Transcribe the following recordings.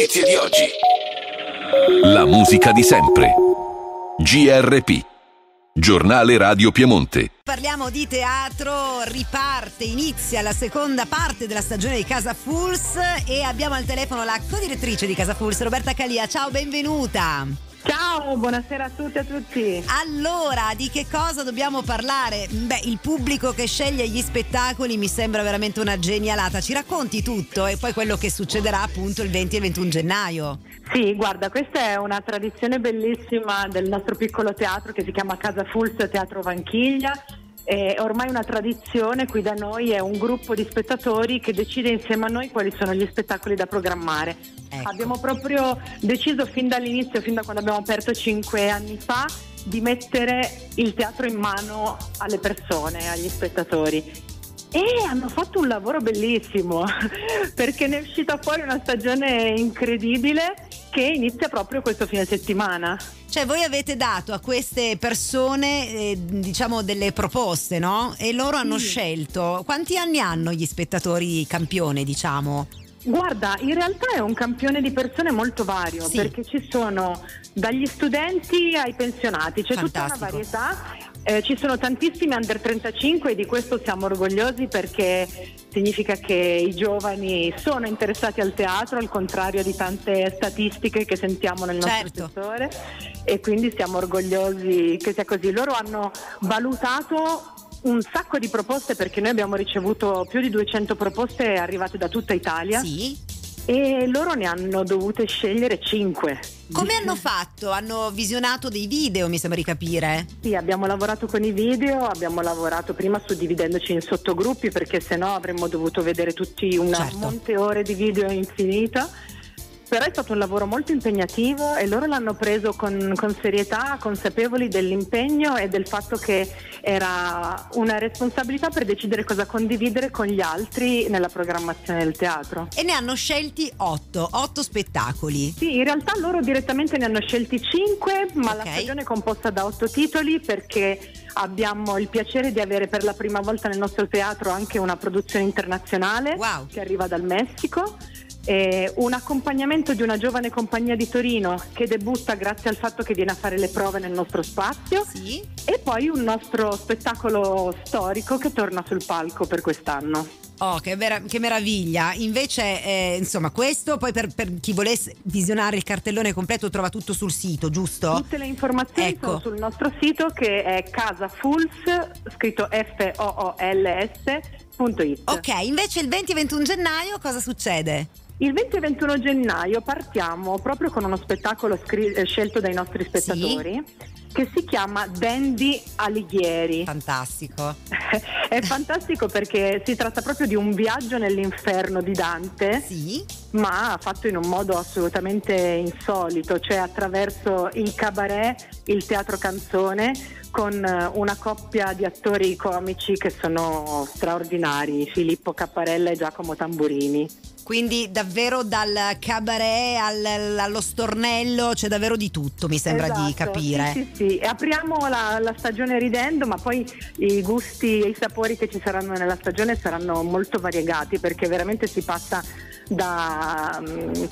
notizie di oggi. La musica di sempre. GRP. Giornale Radio Piemonte. Parliamo di teatro, riparte, inizia la seconda parte della stagione di Casa Fools e abbiamo al telefono la co-direttrice di Casa Fools, Roberta Calia. Ciao, benvenuta. Ciao, buonasera a tutti e a tutti. Allora, di che cosa dobbiamo parlare? Beh, il pubblico che sceglie gli spettacoli mi sembra veramente una genialata. Ci racconti tutto e poi quello che succederà appunto il 20 e il 21 gennaio. Sì, guarda, questa è una tradizione bellissima del nostro piccolo teatro che si chiama Casa Fulls Teatro Vanchiglia è ormai una tradizione qui da noi, è un gruppo di spettatori che decide insieme a noi quali sono gli spettacoli da programmare. Ecco. Abbiamo proprio deciso fin dall'inizio, fin da quando abbiamo aperto cinque anni fa, di mettere il teatro in mano alle persone, agli spettatori. E hanno fatto un lavoro bellissimo perché ne è uscita fuori una stagione incredibile che inizia proprio questo fine settimana. Cioè voi avete dato a queste persone eh, diciamo delle proposte, no? E loro hanno sì. scelto. Quanti anni hanno gli spettatori campione, diciamo? Guarda, in realtà è un campione di persone molto vario sì. perché ci sono dagli studenti ai pensionati, c'è Fantastico. tutta una varietà eh, ci sono tantissimi under 35 e di questo siamo orgogliosi perché significa che i giovani sono interessati al teatro al contrario di tante statistiche che sentiamo nel nostro certo. settore e quindi siamo orgogliosi che sia così. Loro hanno valutato un sacco di proposte perché noi abbiamo ricevuto più di 200 proposte arrivate da tutta Italia. Sì e loro ne hanno dovute scegliere 5. Come hanno fatto? Hanno visionato dei video, mi sembra di capire. Sì, abbiamo lavorato con i video, abbiamo lavorato prima suddividendoci in sottogruppi perché sennò avremmo dovuto vedere tutti una certo. monte ore di video infinita però è stato un lavoro molto impegnativo e loro l'hanno preso con, con, serietà, consapevoli dell'impegno e del fatto che era una responsabilità per decidere cosa condividere con gli altri nella programmazione del teatro. E ne hanno scelti otto, otto spettacoli. Sì, in realtà loro direttamente ne hanno scelti cinque, ma okay. la stagione è composta da otto titoli perché abbiamo il piacere di avere per la prima volta nel nostro teatro anche una produzione internazionale wow. che arriva dal Messico eh, un accompagnamento di una giovane compagnia di Torino che debutta grazie al fatto che viene a fare le prove nel nostro spazio sì. e poi un nostro spettacolo storico che torna sul palco per quest'anno. Oh, che, vera- che meraviglia! Invece, eh, insomma, questo poi per, per, chi volesse visionare il cartellone completo trova tutto sul sito, giusto? Tutte le informazioni ecco. sono sul nostro sito che è casafools, scritto F-O-O-L-S.it. Ok, invece il 20 e 21 gennaio cosa succede? Il 20 e 21 gennaio partiamo proprio con uno spettacolo scri- eh, scelto dai nostri spettatori sì. che si chiama Dandy Alighieri. Fantastico. È fantastico perché si tratta proprio di un viaggio nell'inferno di Dante, sì. ma fatto in un modo assolutamente insolito, cioè attraverso il cabaret, il teatro canzone con eh, una coppia di attori comici che sono straordinari, Filippo Capparella e Giacomo Tamburini. Quindi davvero dal cabaret al, allo stornello c'è davvero di tutto, mi sembra esatto, di capire. Sì, sì, sì. E apriamo la, la, stagione ridendo, ma poi i gusti e i sapori che ci saranno nella stagione saranno molto variegati perché veramente si passa da um,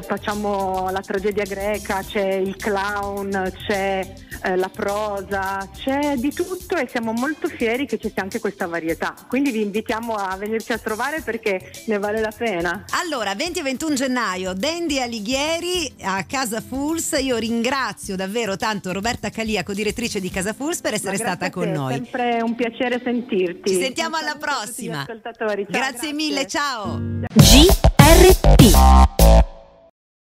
facciamo la tragedia greca, c'è il clown, c'è eh, la prosa, c'è di tutto e siamo molto fieri che ci sia anche questa varietà. Quindi vi invitiamo a venirci a trovare perché ne vale la pena. Allora, 20 e 21 gennaio, Dandy Alighieri a Casa Fools. Io ringrazio davvero tanto Roberta Calia, direttrice di Casa Fools, per essere stata con noi. È sempre un piacere sentirti. Ci sentiamo alla prossima. Ciao, grazie, grazie mille, ciao. RT.